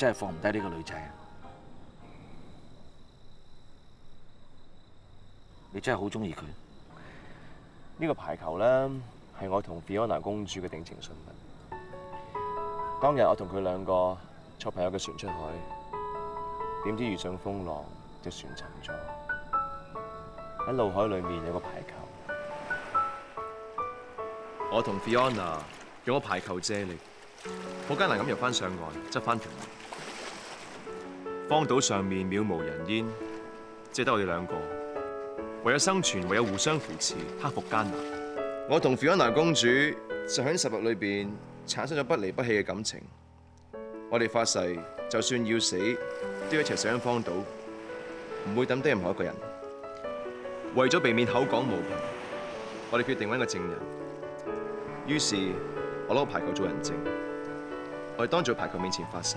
真係放唔低呢個女仔啊？你真係好中意佢？呢個排球咧係我同 Fiona 公主嘅定情信物。当日我同佢兩個坐朋友嘅船出海，點知遇上風浪，隻船沉咗。喺怒海里面有個排球，我同 Fiona 用個排球借力，好艱難咁游翻上岸，執翻條命。荒島上面渺無人煙，只得我哋兩個。為咗生存，唯有互相扶持，克服艱難。我同 Fiona 公主就喺十日裏邊產生咗不離不棄嘅感情。我哋發誓，就算要死，都要一齊死喺荒島，唔會抌低任何一個人。為咗避免口講無憑，我哋決定揾個證人。於是，我攞個排球做人證。我哋當住排球面前發誓，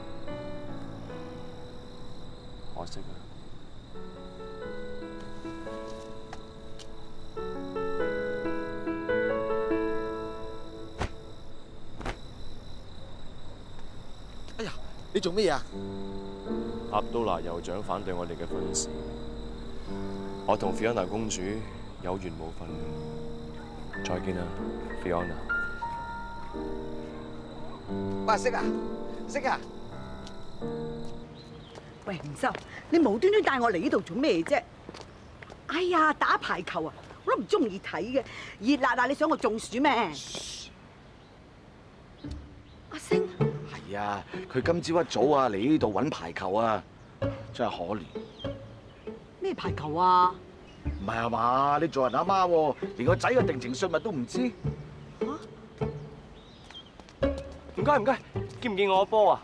可惜啊！哎呀，你做咩啊？阿都拿酋長反對我哋嘅婚事，我同 Fiona 公主有緣無分。再見啦，Fiona。喂，識啊，識啊！喂，吳修，你無端端帶我嚟呢度做咩啫？哎呀，打排球啊，我都唔中意睇嘅，熱辣辣，你想我中暑咩？阿星，係啊，佢今朝一早啊嚟呢度揾排球啊，真係可憐。咩排球啊？唔係啊嘛，你做人阿媽喎，連個仔嘅定情信物都唔知。唔該唔該，見唔見我個波啊？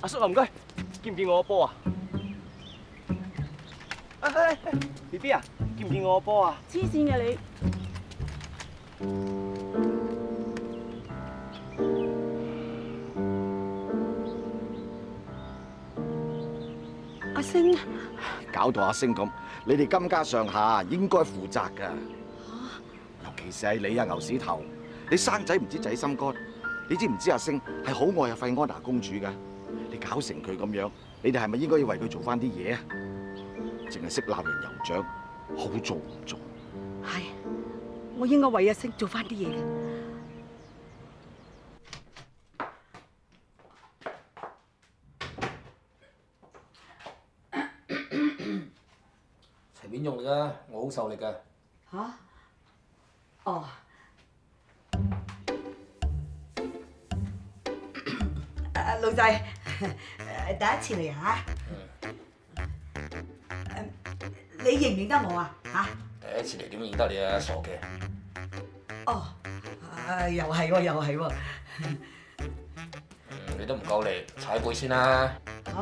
阿叔啊，唔該，見唔見我波啊？B B 啊，見唔見我波啊？黐線嘅你！阿星，搞到阿星咁，你哋金家上下應該負責㗎。尤其是係你啊，牛屎頭，你生仔唔知仔心肝，你知唔知阿星係好愛阿费安娜公主㗎？你搞成佢咁樣，你哋係咪應該要為佢做翻啲嘢啊？淨係識鬧人酋長，好做唔做？係，我應該為阿星做翻啲嘢嘅。隨便用力啊！我好受力噶。吓？哦。誒，老細，誒第一次嚟嚇？誒，你認唔認得我啊？嚇？第一次嚟點認得你啊，傻嘅！哦，誒又係喎，又係喎。嗯，你都唔夠力，踩背先啦。嚇？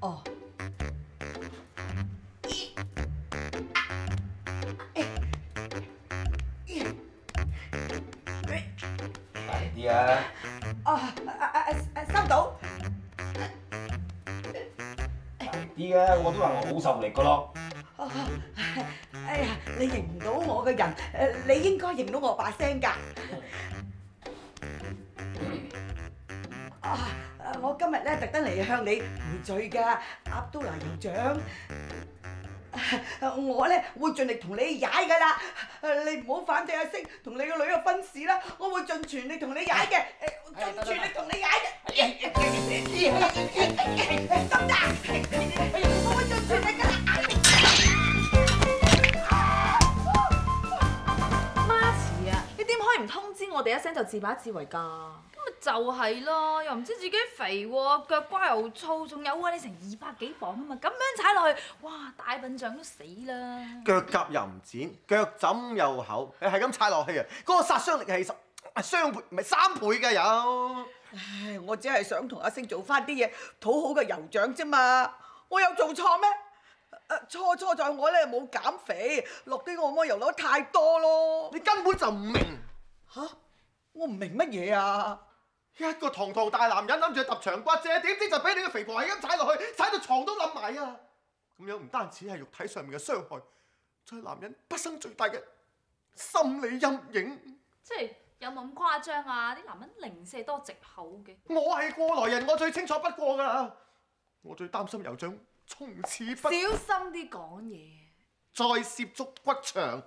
哦。我都話我好受力噶咯。哎呀，你認唔到我嘅人，你應該認到我把聲㗎。啊，我今日咧特登嚟向你賠罪㗎，阿都拿酋長。我咧會盡力同你踩㗎啦，你唔好反對阿星同你個女嘅婚事啦，我會盡全力同你踩嘅，盡全力同你踩嘅。得唔得？我會盡全力㗎啦。媽慈啊！你點可以唔通知我哋一聲就自把自為㗎？咁咪就係咯，又唔知自己肥喎，腳瓜又粗，仲有啊！你成二百幾磅啊嘛，咁樣踩落去，哇！大笨象都死啦！腳甲又唔剪，腳枕又厚，你係咁踩落去啊！嗰、個殺傷力係十係雙倍，唔係三倍㗎有。唉，我只係想同阿星做翻啲嘢，討好個酋長啫嘛。我有做錯咩？誒錯錯在我咧冇減肥，落啲按摩油落得太多咯。你根本就唔明，吓？我唔明乜嘢啊！一個堂堂大男人諗住揼長骨啫，點知就俾你個肥婆係咁踩落去，踩到床都冧埋啊！咁樣唔單止係肉體上面嘅傷害，仲係男人畢生最大嘅心理陰影。即係有冇咁誇張啊？啲男人零舍多藉口嘅。我係過來人，我最清楚不過㗎啦。我最擔心酋長從此不小心啲講嘢。再涉足骨場。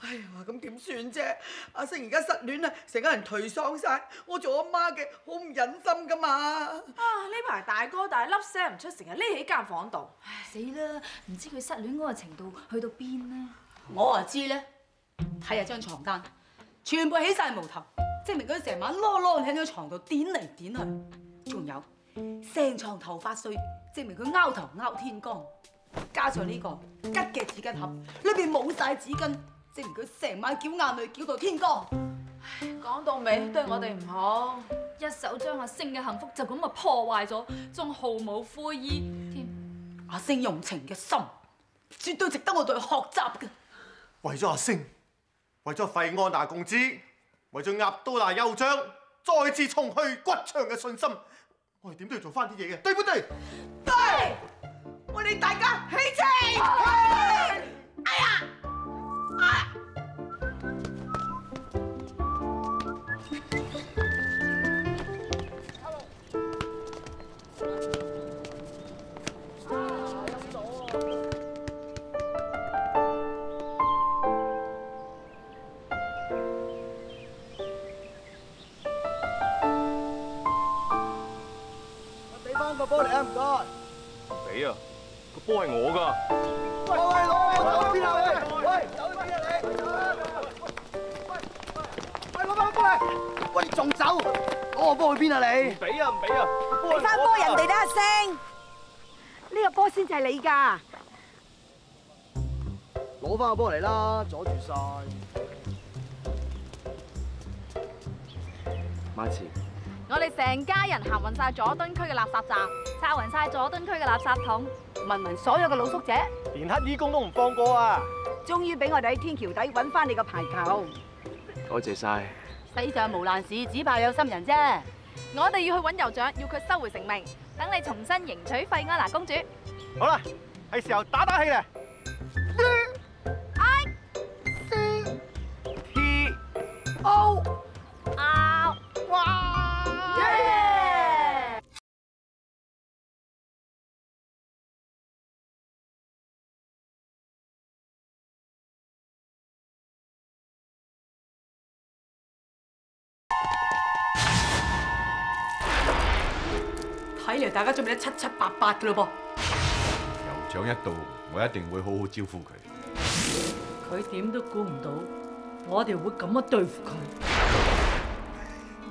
哎呀，咁點算啫？阿星而家失戀啦，成個人頹喪晒。我做阿媽嘅好唔忍心噶嘛。啊！呢排大哥大粒聲唔出，成日匿喺間房度。唉死啦！唔知佢失戀嗰個程度去到邊呢？我啊知咧，睇下張床單，全部起晒毛頭，證明佢成晚囉囉喺張床度點嚟點去。仲有成床頭髮碎，證明佢拗頭拗天光。加上呢個吉嘅紙巾盒，裏邊冇晒紙巾，證明佢成晚繳眼淚繳到天光。講到尾對我哋唔好，一手將阿星嘅幸福就咁啊破壞咗，仲毫無悔意添。阿星用情嘅心，絕對值得我對佢學習嘅。為咗阿星，為咗費安娜共知，為咗鴨都娜酋長，再次重去骨長嘅信心，我哋點都要做翻啲嘢嘅，對唔對？對，我哋大家起程。哎呀！啊！俾波嚟啊！唔該。俾啊！個波係我㗎。喂喂，攞走去邊啊？喂喂，走去邊啊你？喂，攞翻個波嚟！喂，你？仲走？攞個波去邊啊你？俾啊唔俾啊！俾翻波人哋啦，阿星，呢個波先至係你？㗎。攞翻個波嚟啦，阻住晒。馬慈，我哋成家人行運晒佐敦區嘅垃圾站，拆匀晒佐敦區嘅垃圾桶，问问所有嘅露宿者，連乞衣工都唔放過啊！終於俾我哋喺天橋底揾翻你個排球。多謝晒。世上無難事，只怕有心人啫。我哋要去揾酋長，要佢收回成命，等你重新迎娶費安娜公主。好啦，係時候打打氣啦！大家準備得七七八八㗎咯酋長一到，我一定會好好招呼佢。佢點都估唔到，我哋會咁樣對付佢。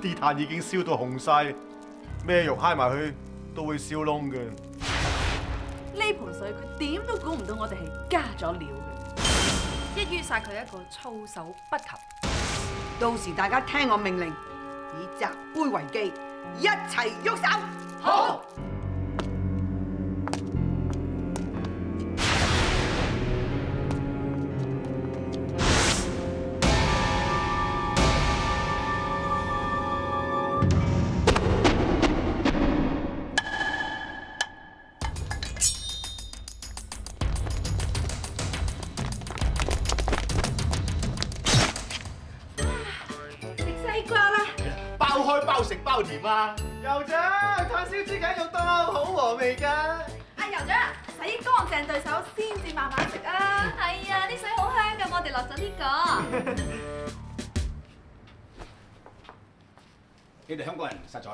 啲炭已經燒到紅晒，咩肉揩埋去都會燒窿嘅。呢盆水佢點都估唔到我哋係加咗料嘅，一於殺佢一個措手不及。到時大家聽我命令，以擲杯為記，一齊喐手。好。開包食包甜啊！酋長，炭燒豬頸肉多好和味㗎。阿酋長，洗乾淨對手先至慢慢食啊！係啊，啲水好香㗎，我哋落咗呢個。你哋香港人實在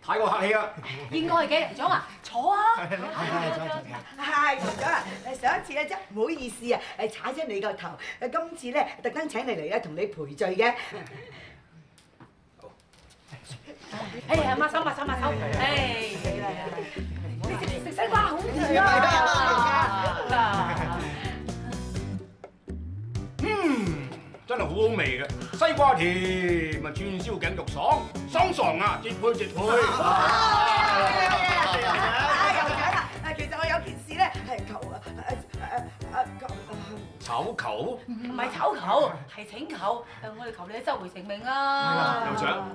太過客氣啦。應該嘅，酋長啊，坐啊！係酋長啊！上一次咧真唔好意思啊，誒踩親你個頭，誒今次咧特登請你嚟咧同你賠罪嘅。哎呀，抹手抹手抹手！哎，你食食西瓜好真係好好味嘅。西瓜甜，咪串燒頸肉爽，爽爽啊，絕配絕配。啊，其實我有件事咧係求啊求。炒球，唔係求求，係請求。誒，我哋求你收回成命啦。酋長，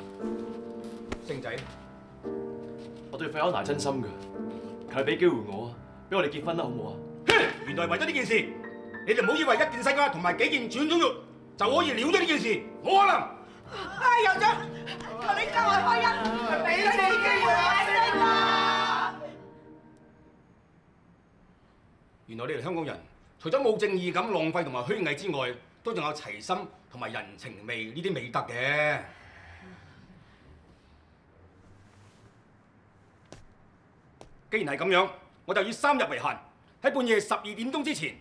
星仔，我對費安娜真心㗎，求你俾機會我啊，俾我哋結婚啦，好唔好啊？原來為咗呢件事，你哋唔好以為一件西瓜同埋幾件串燒肉就可以了咗呢件事，冇可能。啊，酋長，求你教我開恩，俾你機會啊，星啊！原來你哋香港人除咗冇正義感、浪費同埋虛偽之外，都仲有齊心同埋人情味呢啲美德嘅。既然係咁樣，我就以三日為限，喺半夜十二點鐘之前，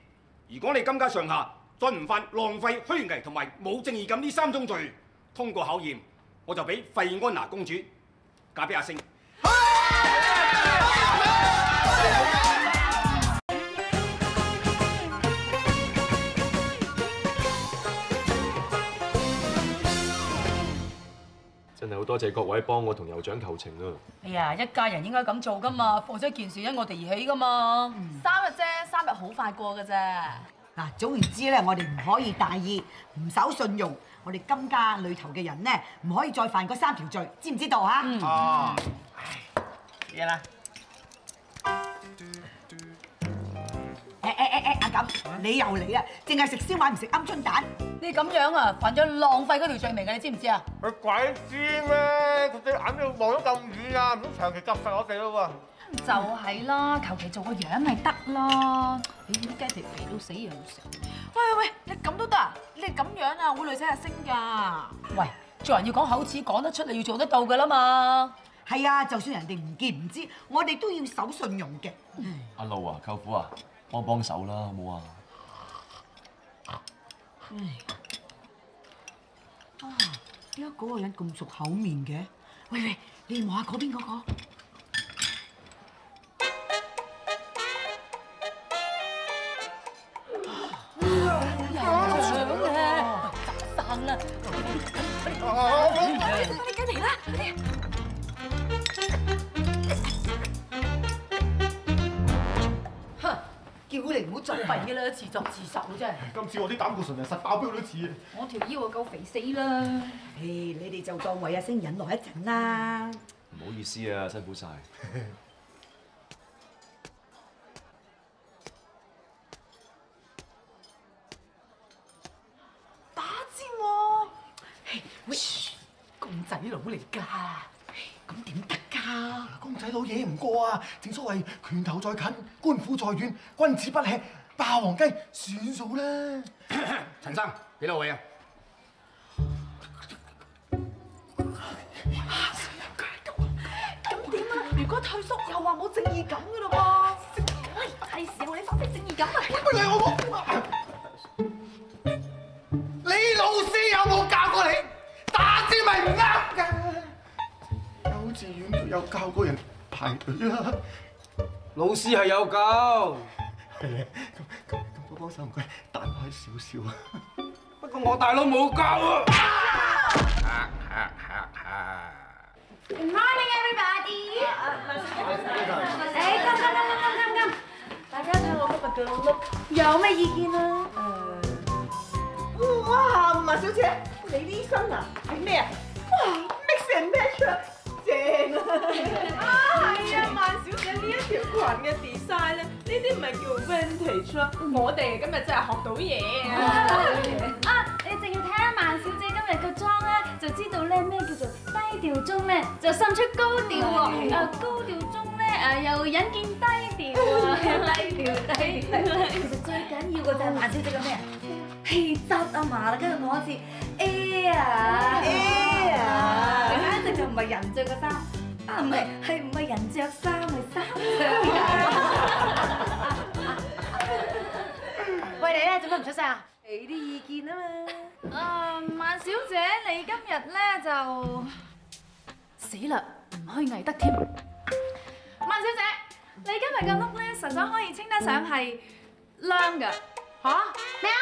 如果你金家上下再唔犯浪費、虛偽同埋冇正義感呢三宗罪，通過考驗，我就俾費安娜公主嫁俾阿星。真係好多謝各位幫我同酋長求情啊！哎呀，一家人應該咁做噶嘛，放咗件事因我哋而起噶嘛。三日啫，三日好快過噶啫。嗱，總言之咧，我哋唔可以大意，唔守信用。我哋金家裏頭嘅人咧，唔可以再犯嗰三條罪，知唔知道嚇？哦，嘢啦，誒誒誒誒，阿錦，你又嚟啊，淨係食燒賣唔食鵪鶉蛋。你咁樣。啊，犯咗浪費嗰條罪名嘅，你知唔知啊？佢鬼知咩？佢對眼要望咗咁遠啊，唔通長期夾實我哋咯就係啦，求其做個樣。咪得咯。你啲雞皮肥到死又食。喂喂喂，你咁都得啊？你咁樣。啊，會累死阿星㗎。喂，做人要講口齒，講得出嚟要做得到噶啦嘛。係啊，就算人哋唔見唔知，我哋都要守信用嘅。阿路啊，舅父啊，幫幫手啦，好唔好啊？啊，點解嗰個人咁熟口面嘅？喂喂，你望下嗰邊嗰個。作弊嘅啦，自作自受真係。今次我啲膽固醇啊實爆表都似啊！我條腰啊夠肥死啦！誒，你哋就當為阿星忍耐一陣啦。唔好意思啊，辛苦晒。打尖喎！喂，公仔佬嚟㗎，咁點得㗎？公仔佬嘢唔過啊！正所謂拳頭在近，官府在遠，君子不吃霸王雞，算數啦！陳生幾多位啊？咁點啊？如果退縮又話冇正義感噶咯噃！喂，係時候你發揮正義感啊！乜你我你老師有冇教過你打字咪唔啱㗎？幼稚園都有教過人排佢啦。老师系有教。系，咁咁咁，帮手唔该，弹开少少啊。不过我大佬冇教啊。Good morning, everybody. Hey, come, 唔大家睇我今日嘅碌碌有咩意见啊？诶，哇，吴文小姐，你呢身啊，系咩啊？哇，mix and match！啲唔係叫 vintage 咯，我哋今日真係學到嘢啊！啊，你淨要睇下萬小姐今日嘅妝咧，就知道咧咩叫做低調中咧就滲出高調喎，誒高調中咧誒又引見低調啊，低調 低調。其實最緊要嘅就係萬小姐嘅咩啊？氣質啊嘛，跟住我一次 air Air 簡直就唔係人着嘅衫。啊，唔係，係唔係人着衫，係衫着喂，你咧做乜唔出聲啊？俾啲意見啊嘛。啊，萬小姐，你今日咧就死啦，唔虛偽得添。萬小姐，你今日嘅 look 咧，實在可以稱得上係靚㗎。嚇咩啊？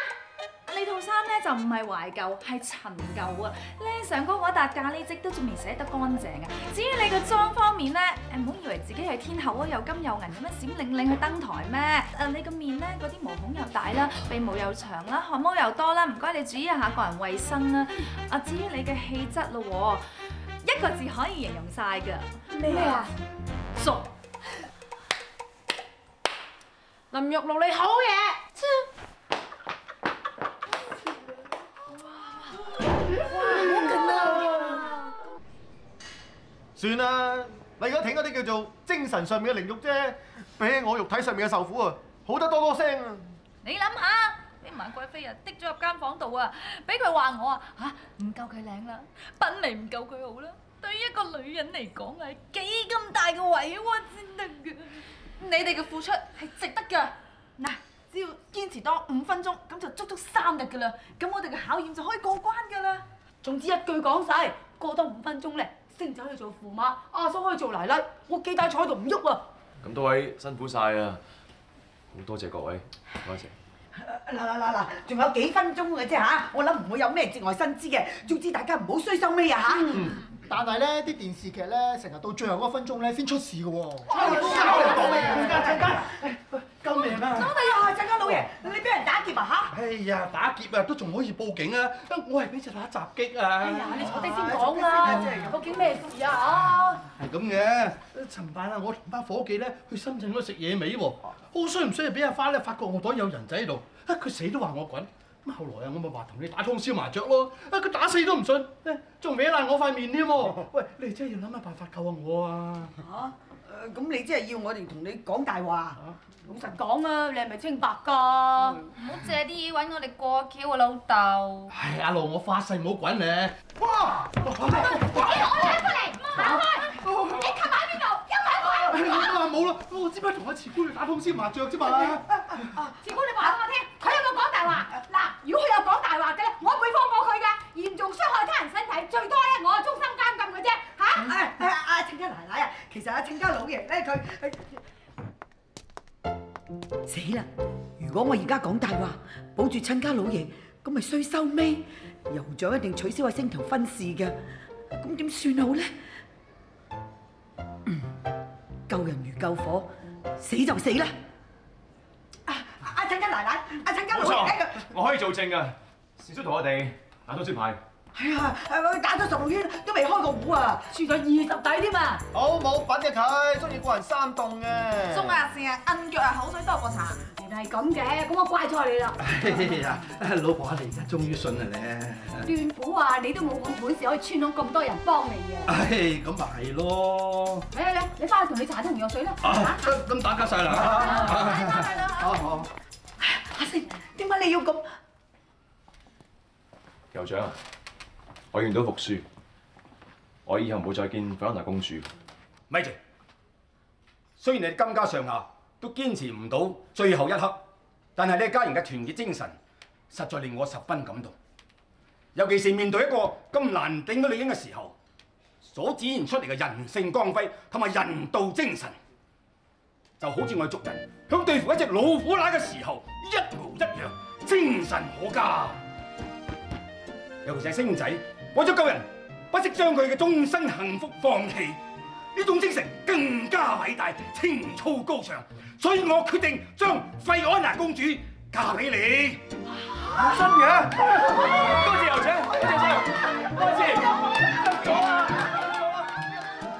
靚你套衫咧就唔係懷舊，係陳舊啊！咧上高嗰笪咖喱漬都仲未洗得乾淨啊！至於你個妝方面咧，誒唔好以為自己係天后啊，又金又銀咁樣閃靈靈去登台咩？誒你個面咧嗰啲毛孔又大啦，鼻毛又長啦，汗毛又多啦，唔該你注意一下個人衞生啦！啊至於你嘅氣質咯喎，一個字可以形容晒㗎。咩啊？熟。林玉露你好嘢。算啦，你而家挺嗰啲叫做精神上面嘅凌辱啫，比起我肉體上面嘅受苦啊，好得多多聲啊！你諗下，俾萬貴妃啊滴咗入間房度啊，俾佢話我啊嚇唔夠佢靚啦，品味唔夠佢好啦。對於一個女人嚟講係幾咁大嘅委屈先得㗎。你哋嘅付出係值得㗎。嗱，只要堅持多五分鐘，咁就足足三日㗎啦。咁我哋嘅考驗就可以過關㗎啦。總之一句講晒，過多五分鐘咧，星仔去做駙馬，阿叔可以做奶奶，我記大坐喺度唔喐啊！咁多位辛苦晒啊！好多謝各位，多謝。嗱嗱嗱嗱，仲有幾分鐘嘅啫嚇，我諗唔會有咩節外生枝嘅。總之大家唔好衰收尾啊嚇！但係咧，啲電視劇咧，成日到最後嗰分鐘咧先出事嘅喎。陣間，救命啊！哎呀，陣間老爺，你俾人打劫啊嚇！哎呀，打劫啊，都仲可以報警啊！我係俾隻乸襲擊啊！哎呀，你坐低先講啦，究竟咩事啊？係咁嘅，尋晚啊，我同班伙計咧去深圳嗰度食野味喎，好衰唔衰啊！俾阿花咧發覺我袋有人仔喺度，啊佢死都話我滾。咁後來啊，我咪話同你打通宵麻雀咯，啊佢打死都唔信，仲搲爛我塊面添喎！喂，你哋真係要諗下辦法救下我啊！嚇，誒咁你即係要我哋同你講大話？老實講啊，你係咪清白㗎？唔好借啲嘢揾我哋過橋啊，老豆。唉，阿路，我發誓唔好滾你。哇！我嚟過嚟，行開！你琴晚喺邊度？有冇喺啊冇啦，我只不過同阿慈姑你打通宵麻雀啫嘛。慈姑，你話俾我聽，佢有冇講大話？嗱，如果佢有講大話嘅咧，我會放過佢㗎。嚴重傷害他人身體，最多咧我係終身監阿親家奶奶啊，其實阿親家老爺咧，佢死啦！如果我而家講大話，保住親家老爺，咁咪衰收尾。酋長一定取消阿星頭婚事嘅，咁點算好咧？救人如救火，死就死啦！啊阿親家奶奶，阿親家老爺，我可以做證㗎。少叔同我哋打通宵牌。係啊，誒打咗十六圈都未開過壺啊，輸咗二十底添啊！好冇品嘅佢，中意過人三棟嘅。中啊，成日摁腳啊，口水多過茶。原來係咁嘅，咁我怪錯你啦。哎呀，老婆你而家終於信啦你。斷估啊，你都冇咁本事可以穿到咁多人幫你嘅！唉，咁咪係咯。嚟嚟嚟，你翻去同你搽啲紅藥水啦。啊，咁打交晒啦。好好。阿星，點解你要咁？酋長啊，我願到服输，我以後唔會再見菲安娜公主。咪住，雖然你金家上下都堅持唔到最後一刻，但係你家人嘅團結精神，實在令我十分感動。尤其是面對一個咁難頂嘅女人嘅時候，所展現出嚟嘅人性光輝同埋人道精神，就好似我哋族人響對付一隻老虎乸嘅時候一模一樣，精神可嘉。尤其是星仔，為咗救人，不惜將佢嘅終身幸福放棄，呢種精神更加偉大，情操高尚，所以我決定將費安娜公主嫁俾你。真嘅？多謝酋長，多謝多謝。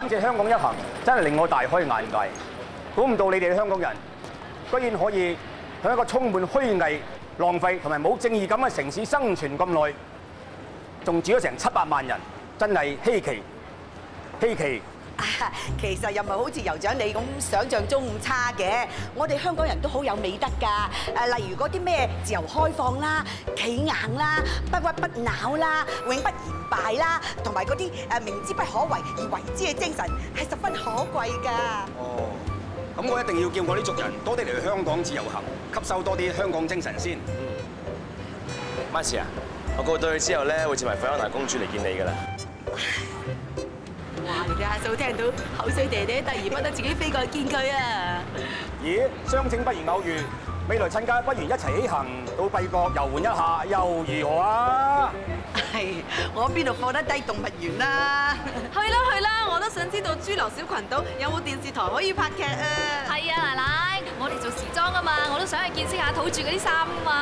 今次香港一行真係令我大開眼界，估唔到你哋香港人居然可以喺一個充滿虛偽、浪費同埋冇正義感嘅城市生存咁耐。仲住咗成七百萬人，真係稀奇稀奇。其實又唔係好似酋長你咁想像中咁差嘅，我哋香港人都好有美德㗎。誒，例如嗰啲咩自由開放啦、企硬啦、不屈不撓啦、永不言敗啦，同埋嗰啲誒明知不可為而為之嘅精神，係十分可貴㗎。哦，咁我一定要叫我啲族人多啲嚟香港自由行，吸收多啲香港精神先。乜事啊，我過到去之後咧，會接埋菲安娜公主嚟見你㗎啦。哇！你哋阿嫂聽到口水嗲嗲，突然不得自己飛過去見佢啊！咦，相請不如偶遇，未來親家不如一齊起行到貴國遊玩一下，又如何啊？係，我邊度放得低動物園啦？去啦去啦，我都想知道豬流小群島有冇電視台可以拍劇啊！係啊，奶奶，我哋做時裝啊嘛，我都想去見識下土著嗰啲衫啊嘛。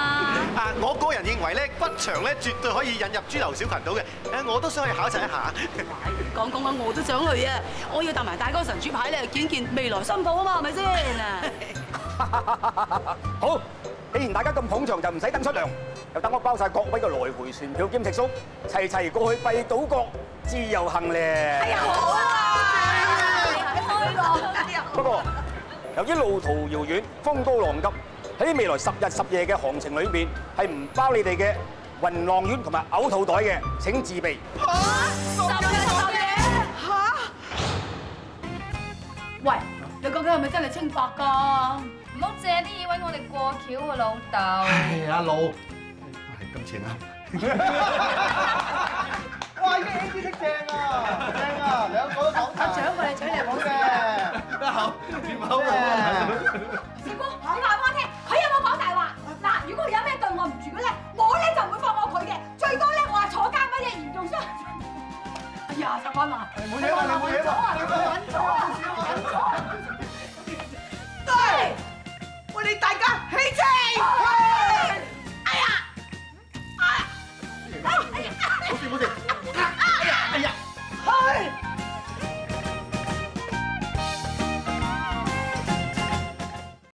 啊，我個人認為咧，骨場咧絕對可以引入豬流小群島嘅，誒，我都想去考察一下。講講啊，我都想去啊！我要帶埋大哥神主牌咧，見見未來新抱啊嘛，係咪先啊？好，既然大家咁捧場，就唔使等出糧，又等我包晒各位嘅來回船票兼食宿，齊齊過去閉島國自由行咧。哎呀，好啊！不過，由於路途遙遠、風高浪急，喺未來十日十夜嘅航程裏面係唔包你哋嘅暈浪丸同埋嘔吐袋嘅，請自備。十日十夜嚇！喂，你究竟係咪真係清白㗎？唔好借啲嘢揾我哋過橋啊，老豆。係，阿老，係金錢啊！哇！呢啲識正啊，正啊，兩個都講阿長，我哋請你講嘅。好啊四哥你话俾我听佢有冇讲大话嗱如果有咩对我唔住嘅咧我咧就唔会放过佢嘅最多咧我系坐监嘢严重伤哎呀十分啊冇嘢啊冇嘢啊你冇稳错啊稳错喂你大家气啫